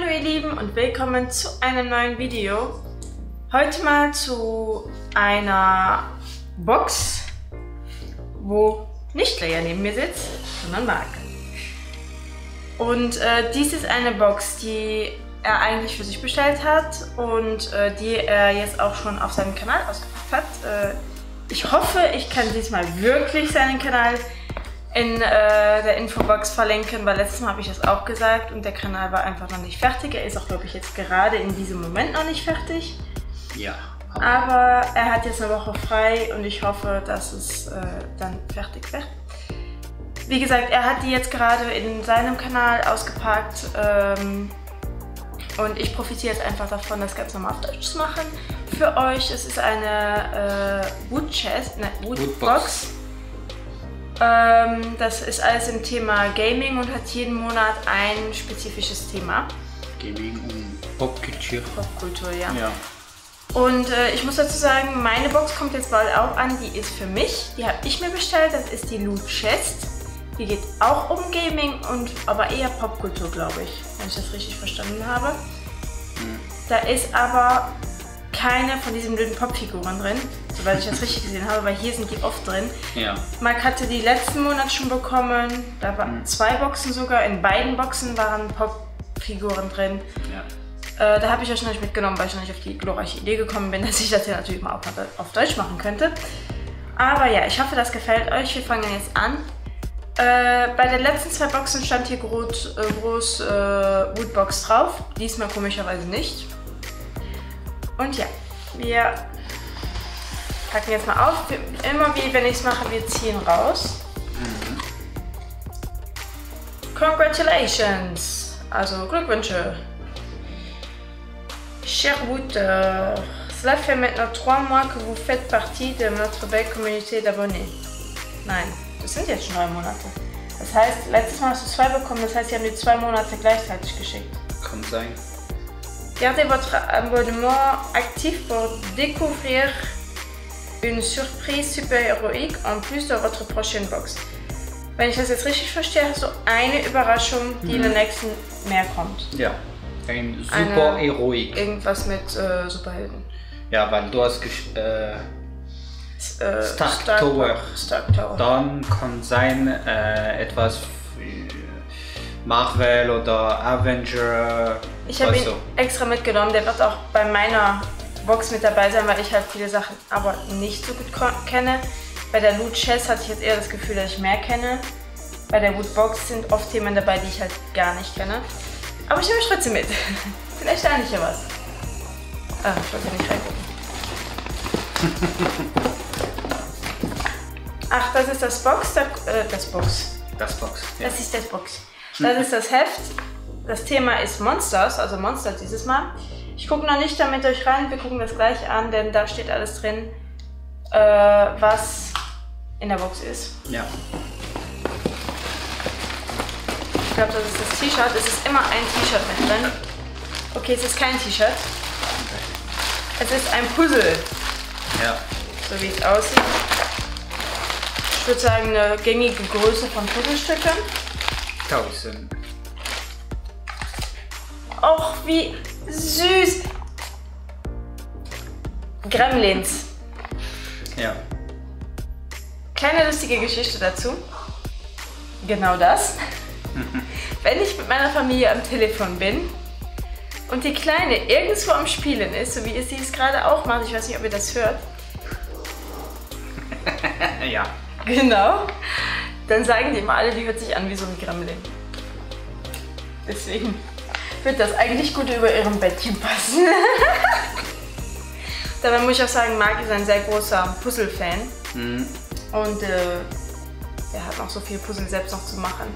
Hallo ihr Lieben und willkommen zu einem neuen Video. Heute mal zu einer Box, wo nicht Leia neben mir sitzt, sondern Marc. Und äh, dies ist eine Box, die er eigentlich für sich bestellt hat und äh, die er jetzt auch schon auf seinem Kanal ausgepackt hat. Äh, ich hoffe, ich kann diesmal wirklich seinen Kanal in äh, der Infobox verlinken, weil letztes Mal habe ich das auch gesagt und der Kanal war einfach noch nicht fertig. Er ist auch, glaube ich, jetzt gerade in diesem Moment noch nicht fertig. Ja. Aber er hat jetzt eine Woche frei und ich hoffe, dass es äh, dann fertig wird. Wie gesagt, er hat die jetzt gerade in seinem Kanal ausgepackt ähm, und ich profitiere jetzt einfach davon, das ganz normal auf Deutsch zu machen. Für euch, es ist eine äh, Wood Chest, ne, Wood Woodbox. Ähm, das ist alles im Thema Gaming und hat jeden Monat ein spezifisches Thema. Gaming und Popkultur. Popkultur, ja. Ja. Und äh, ich muss dazu sagen, meine Box kommt jetzt bald auch an. Die ist für mich. Die habe ich mir bestellt. Das ist die Loot Chest. Die geht auch um Gaming und aber eher Popkultur, glaube ich, wenn ich das richtig verstanden habe. Da ist aber keine von diesen blöden Popfiguren drin, soweit ich das richtig gesehen habe, weil hier sind die oft drin. Ja. Marc hatte die letzten Monate schon bekommen. Da waren zwei Boxen sogar. In beiden Boxen waren Popfiguren drin. ja. Äh, da habe ich euch noch nicht mitgenommen, weil ich noch nicht auf die glorreiche Idee gekommen bin, dass ich das ja natürlich mal auf, auf Deutsch machen könnte. Aber ja, ich hoffe, das gefällt euch. Wir fangen jetzt an. Äh, bei den letzten zwei Boxen stand hier groß, äh, groß äh, Woodbox drauf. Diesmal komischerweise nicht. Und ja, wir packen jetzt mal auf. Immer wie wenn ich es mache, wir ziehen raus. Congratulations! Also Glückwünsche! Cher Wood, euh, cela fait maintenant trois mois que vous faites partie de notre belle communauté d'abonnés. Nein, das sind jetzt schon drei Monate. Das heißt, letztes Mal hast du zwei bekommen, das heißt, sie haben die zwei Monate gleichzeitig geschickt. Kann sein. Gardez votre abonnement actif pour découvrir une surprise super-héroïque en plus de votre prochaine Box. Wenn ich das jetzt richtig verstehe, hast du eine Überraschung, die in der nächsten mehr kommt. Ja. Ein super Heroik. Irgendwas mit äh, Superhelden. Ja, weil du hast äh, Äh, Stark Tower. Stark Tower. dann kann sein äh, etwas Marvel oder Avenger. Ich habe ihn extra mitgenommen. Der wird auch bei meiner Box mit dabei sein, weil ich halt viele Sachen aber nicht so gut kenne. Bei der Loot Chest hatte ich jetzt eher das Gefühl, dass ich mehr kenne. Bei der Wood Box sind oft Themen dabei, die ich halt gar nicht kenne. Aber ich nehme trotzdem mit. Vielleicht lerne ich ja was. Ah, ich wollte ja nicht reingucken. Ach, das ist das Box, da, äh, das Box. das Box. Ja. Das ist das Box. Das ist das Heft. Das Thema ist Monsters, also Monster dieses Mal. Ich gucke noch nicht damit euch rein, wir gucken das gleich an, denn da steht alles drin, äh, was in der Box ist. ja. Ich glaube, das ist das T-Shirt. Es ist immer ein T-Shirt mit drin. Okay, es ist kein T-Shirt. Es ist ein Puzzle, Ja. so wie es aussieht. Ich würde sagen, eine gängige Größe von Puzzlestücken. 1000. Och, wie süß. Gremlins. Ja. Kleine lustige Geschichte dazu. Genau das. Wenn ich mit meiner Familie am Telefon bin und die Kleine irgendwo am Spielen ist, so wie ihr sie es gerade auch macht, ich weiß nicht, ob ihr das hört, ja. genau, dann sagen die immer alle, die hört sich an wie so ein Gremlin. Deswegen wird das eigentlich gut über ihrem Bettchen passen. Dabei muss ich auch sagen, Marc ist ein sehr großer Puzzle-Fan. Mhm. Und äh, er hat noch so viel Puzzle selbst noch zu machen.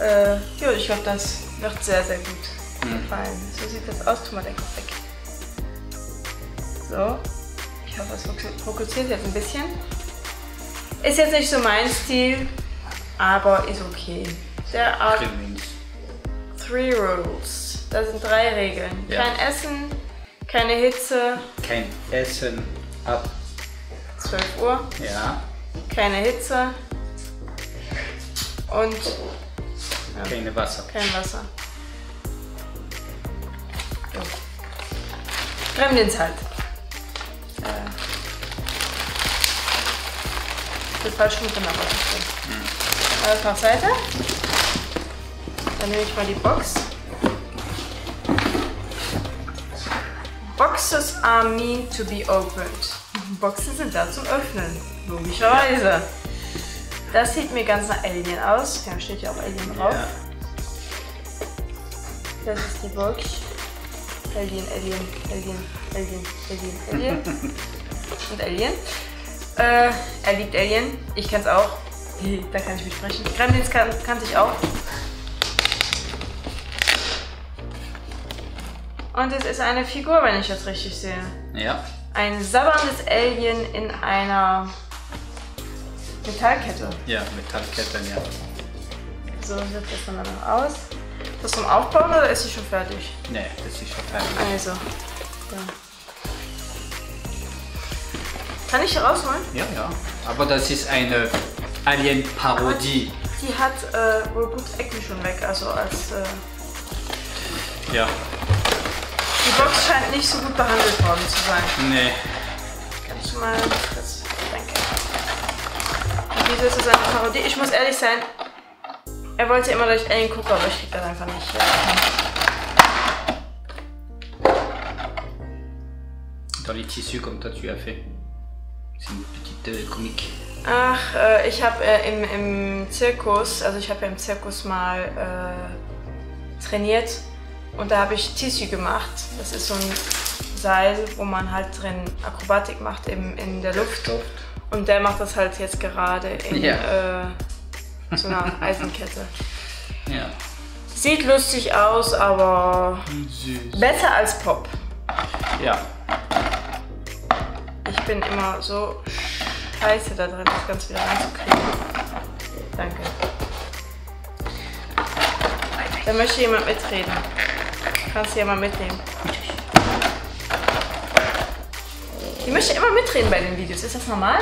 Äh, ja, ich glaube, das wird sehr, sehr gut Mhm. gefallen. So sieht das aus. Tu mal den Kopf weg. So. Ich hoffe, es fokus- fokussiert jetzt ein bisschen. Ist jetzt nicht so mein Stil, aber ist okay. Are Gremlins. Three Rules. Da sind drei Regeln. Ja. Kein Essen, keine Hitze. Kein Essen ab 12 Uhr. Ja. Keine Hitze. Und ja. keine Wasser. Kein Wasser. Ja. Halt. Das Wird falsch rum, aber okay. Mhm. Alles noch weiter. Dann nehme ich mal die Box. Boxes are mean to be opened. Boxen sind da zum Öffnen. Logischerweise. Das sieht mir ganz nach Alien aus. Ja, steht ja auch Alien drauf. Ja. Das ist die Box. Alien, Alien, Alien, Alien, Alien, Alien. Und Alien. Äh, er liebt Alien. Ich kenn's auch. Da kann ich mitsprechen. Gremlins kan kannte ich auch. Und es ist eine Figur, wenn ich das richtig sehe. Ja. Ein sabberndes Alien in einer Metallkette. Ja, Metallketten, ja. So sieht das dann noch aus. Ist das zum Aufbauen oder ist sie schon fertig? Nee, das ist schon fertig. Also. Ja. Kann ich rausholen? Ja, ja. Aber das ist eine Alien-Parodie. Die hat äh, wohl gut Ecken schon weg, also als äh, Ja. Die Box scheint nicht so gut behandelt worden zu sein. Nee. Kannst du mal das danke. Und Wieso ist eine Parodie? Ich muss ehrlich sein, er wollte immer, dass ich Alien gucke, aber ich krieg das einfach nicht. Dans les tissus comme toi tu as fait. C'est une petite euh, comique. Ach, äh, ich habe äh, im, im Zirkus, also ich habe ja im Zirkus mal äh, trainiert und da habe ich Tissue gemacht. Das ist so ein Seil, wo man halt drin Akrobatik macht im, in der Luft. Und der macht das halt jetzt gerade in Ja. äh, so einer Eisenkette. Ja. Sieht lustig aus, aber Süß. besser als Pop. Ja. Ich bin immer so scheiße da drin, das Ganze wieder reinzukriegen. Danke. Da möchte jemand mitreden. Kannst du jemand mitnehmen? Die möchte immer mitreden bei den Videos. Ist das normal?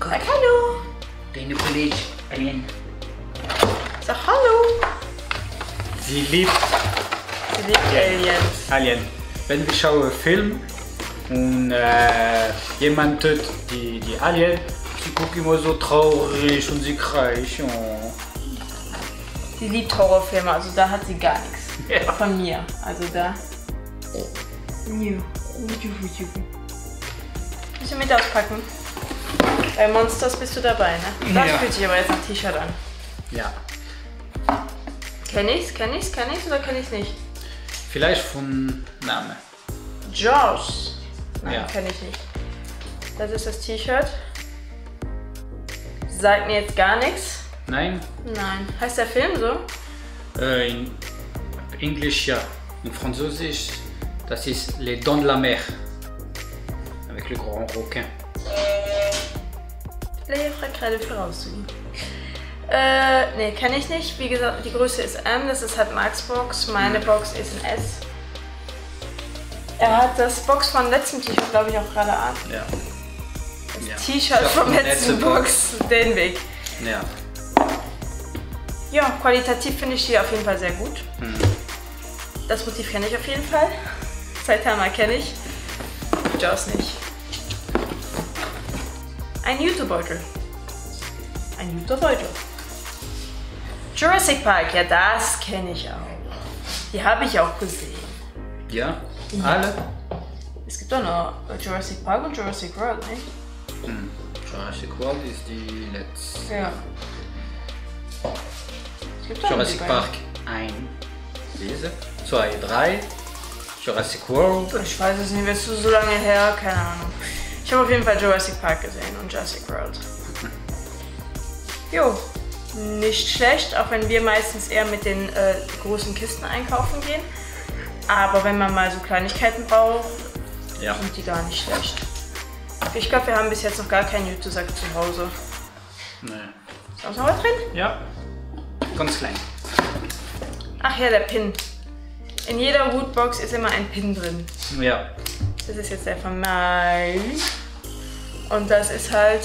Sag Hallo. Deine Kollege, Alien. Sag Hallo. Sie liebt Sie liebt Aliens. Alien. Wenn wir schauen Film und äh, jemand tötet die, die Alien, sie guckt immer so traurig und sie kreischt. Oh. Sie liebt Horrorfilme, also da hat sie gar nichts. Ja. Von mir. Also da. Müssen wir mit auspacken? Bei Monsters bist du dabei, ne? Das Ja. fühlt sich aber jetzt nach T-Shirt an. Ja. Kenn ich's, kenn ich's, kenn ich's oder kenn ich's nicht? Vielleicht vom Namen. Jaws. Nein, Ja. kenn ich nicht. Das ist das T-Shirt. Sagt mir jetzt gar nichts. Nein? Nein. Heißt der Film so? Äh, in Englisch ja. In Französisch, das ist Les Dents de la Mer. Avec le grand requin. Leere Kreide für rauszugehen. Äh, nee, kenne ich nicht. Wie gesagt, die Größe ist M, das ist halt Max Box. Meine Box ist ein S. Er hat das Box vom letzten T-Shirt, glaube ich, auch gerade an. Ja. Das Ja. T-Shirt vom letzten Box, den Weg. Ja. Ja, qualitativ finde ich die auf jeden Fall sehr gut. Hm. Das Motiv kenne ich auf jeden Fall. Saitama kenne ich. Jaws nicht. Ein Jutebeutel. Ein Jutebeutel. Jurassic Park, ja, das kenne ich auch. Die habe ich auch gesehen. Ja? Alle? Es gibt doch noch Jurassic Park und Jurassic World, nicht? Hm. Jurassic World ist die letzte. Ja. Es gibt Jurassic. Park 1. Diese. 2, 3. Jurassic World. Ich weiß es nicht, ist so lange her, keine Ahnung. Ich habe auf jeden Fall Jurassic Park gesehen und Jurassic World. Jo, nicht schlecht, auch wenn wir meistens eher mit den äh, großen Kisten einkaufen gehen. Aber wenn man mal so Kleinigkeiten braucht, Ja. sind die gar nicht schlecht. Ich glaube, wir haben bis jetzt noch gar keinen Jutesack zu Hause. Nee. Ist auch noch was drin? Ja. Ganz klein. Ach ja, der Pin. In jeder Woodbox ist immer ein Pin drin. Ja. Das ist jetzt der von Mai. Und das ist halt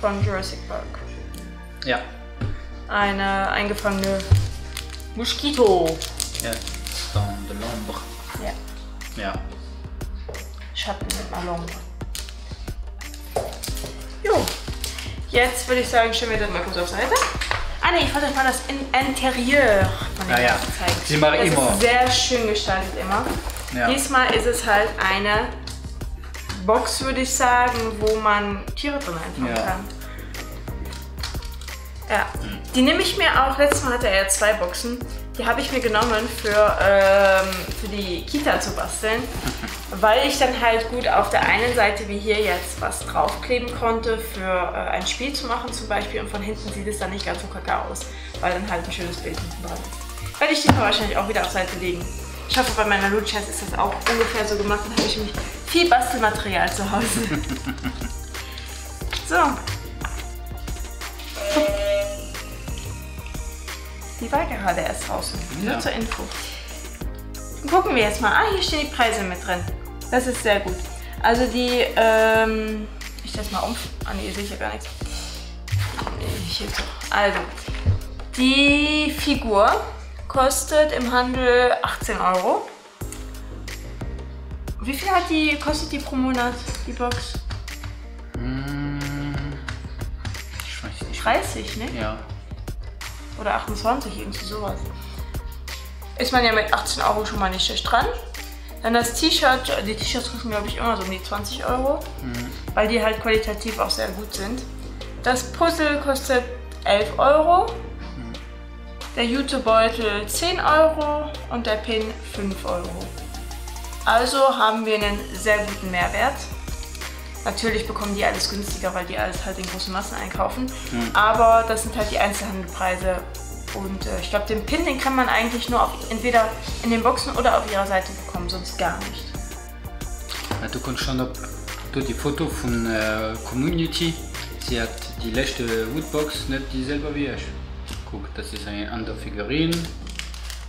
von Jurassic Park. Ja. Eine eingefangene Moskito. Ja. Dans de l'ombre. Ja. Ja. Schatten mit Malon. Jo, jetzt würde ich sagen, stellen wir das mal kurz auf Seite. Ah ne, ich wollte mal das In Interieur Ja, ja. Zeigen. Sie machen das immer. ist sehr schön gestaltet immer. Ja. Diesmal ist es halt eine Box, würde ich sagen, wo man Tiere drin einfangen Ja. kann. Ja, die nehme ich mir auch. Letztes Mal hatte er ja zwei Boxen. Die habe ich mir genommen für, ähm, für die Kita zu basteln, weil ich dann halt gut auf der einen Seite wie hier jetzt was draufkleben konnte für äh, ein Spiel zu machen zum Beispiel und von hinten sieht es dann nicht ganz so kacke aus, weil dann halt ein schönes Bild hinten dran ist. Werde ich die aber wahrscheinlich auch wieder auf Seite legen. Ich hoffe, bei meiner Luchas ist das auch ungefähr so gemacht. Dann habe ich nämlich viel Bastelmaterial zu Hause. so, Die war gerade erst draußen. Nur Ja. zur Info. Gucken wir jetzt mal. Ah, hier stehen die Preise mit drin. Das ist sehr gut. Also die, ähm, ich das mal um. Ah ne, ihr seht ja gar nichts. Ich jetzt auch. Also, die Figur kostet im Handel 18 Euro. Wie viel hat die, kostet die pro Monat, die Box? Hm, ich weiß nicht. 30, ne? Ja. oder 28, irgendwie sowas. Ist man ja mit 18 Euro schon mal nicht schlecht dran. Dann das T-Shirt, die T-Shirts kosten glaube ich immer so um die 20 Euro, weil die halt qualitativ auch sehr gut sind. Das Puzzle kostet 11 Euro, der Jutebeutel 10 Euro und der Pin 5 Euro. Also haben wir einen sehr guten Mehrwert. Natürlich bekommen die alles günstiger, weil die alles halt in großen Massen einkaufen. Aber das sind halt die Einzelhandelpreise. Und äh, ich glaube, den Pin, den kann man eigentlich nur auf, entweder in den Boxen oder auf ihrer Seite bekommen, sonst gar nicht. Ja, Du kannst schon ob du die Foto von äh, Community. Sie hat die letzte Woodbox nicht dieselbe wie ich. Guck, das ist eine andere Figurin.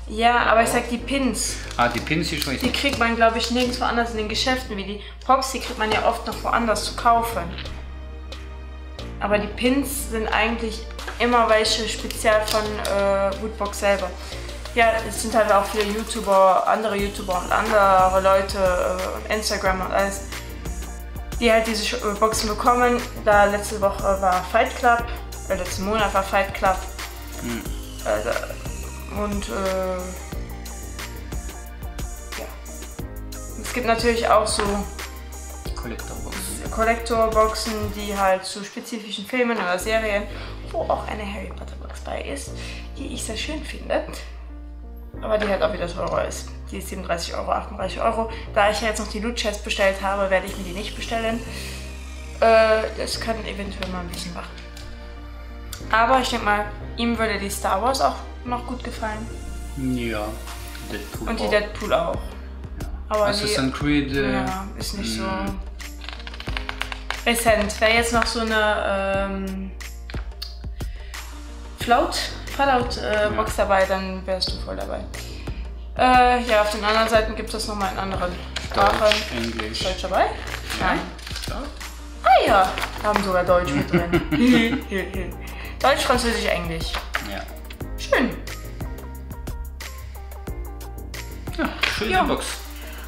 Ja, aber ich sag die Pins, Ah, die Pins ist weiß die kriegt man glaube ich nirgendwo anders in den Geschäften. Wie die Pops, die kriegt man ja oft noch woanders zu kaufen. Aber die Pins sind eigentlich immer welche speziell von äh, Woodbox selber. Ja, es sind halt auch viele YouTuber, andere YouTuber und andere Leute äh, Instagram und alles, die halt diese äh, Boxen bekommen. Da letzte Woche war Fight Club, äh, letzten Monat war Fight Club. Äh, da- und äh, ja. Es gibt natürlich auch so Collectorbox. Kollektorboxen, die halt zu spezifischen Filmen oder Serien, wo auch eine Harry Potter Box bei ist, die ich sehr schön finde. Aber die halt auch wieder teurer ist. Die ist 37 Euro, 38 Euro. Da ich ja jetzt noch die Loot Chest bestellt habe, werde ich mir die nicht bestellen. Äh, das kann eventuell mal ein bisschen warten. Aber ich denke mal, ihm würde die Star Wars auch noch gut gefallen. Ja, Deadpool. Und die auch. Deadpool auch. Aber die, Assassin's Creed. Äh, ja, ist nicht so mm. recent. Wäre jetzt noch so eine ähm, Float, Fallout äh, Box dabei, dann wärst du voll dabei. Äh, ja, auf den anderen Seiten gibt es nochmal in anderen Sprachen. Deutsch, Ist Englisch. Deutsch dabei? Nein. Ja. Ah ja, haben sogar Deutsch mit drin. Deutsch, Französisch, Englisch. ja. Schön. ja, schöne Ja. Box.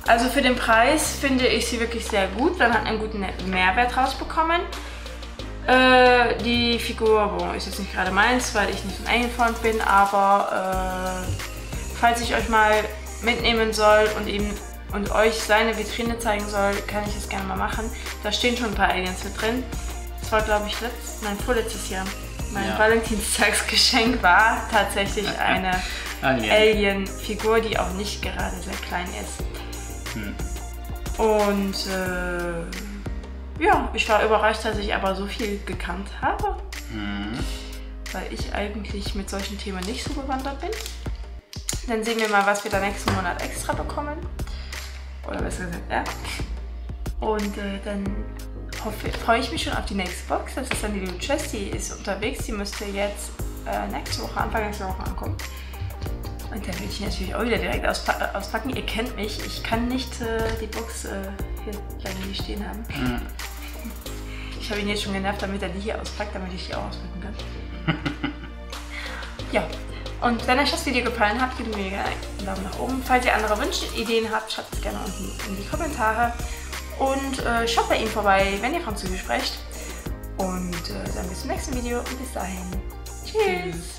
Also für den Preis finde ich sie wirklich sehr gut. Man hat einen guten Mehrwert rausbekommen. Äh, die Figur bon, ist jetzt nicht gerade meins, weil ich nicht so ein Engelfreund bin, aber äh, falls ich euch mal mitnehmen soll und ihm und euch seine Vitrine zeigen soll, kann ich das gerne mal machen. Da stehen schon ein paar Aliens mit drin. Das war glaube ich letzt, nein, vorletztes Jahr. Mein Ja. Valentinstagsgeschenk war tatsächlich eine Alien. Alien-Figur, die auch nicht gerade sehr klein ist. Und äh, ja, ich war überrascht, dass ich aber so viel gekannt habe, Mhm. weil ich eigentlich mit solchen Themen nicht so bewandert bin. Dann sehen wir mal, was wir da nächsten Monat extra bekommen. Oder besser gesagt, ja. Und äh, dann hoffe, freue ich mich schon auf die nächste Box. Das ist dann die Chest, die ist unterwegs. Die müsste jetzt äh, nächste Woche, Anfang nächste Woche ankommen. Und dann will ich natürlich auch wieder direkt auspa auspacken. Ihr kennt mich, ich kann nicht äh, die Box äh, hier lange hier stehen haben. Mhm. Ich habe ihn jetzt schon genervt, damit er die hier auspackt, damit ich die auch auspacken kann. ja, und wenn euch das Video gefallen hat, gebt mir gerne einen Daumen nach oben. Falls ihr andere Wünsche, Ideen habt, schreibt es gerne unten in die Kommentare. Und äh, schaut bei ihm vorbei, wenn ihr Französisch sprecht. Und äh, dann bis zum nächsten Video und bis dahin. Tschüss.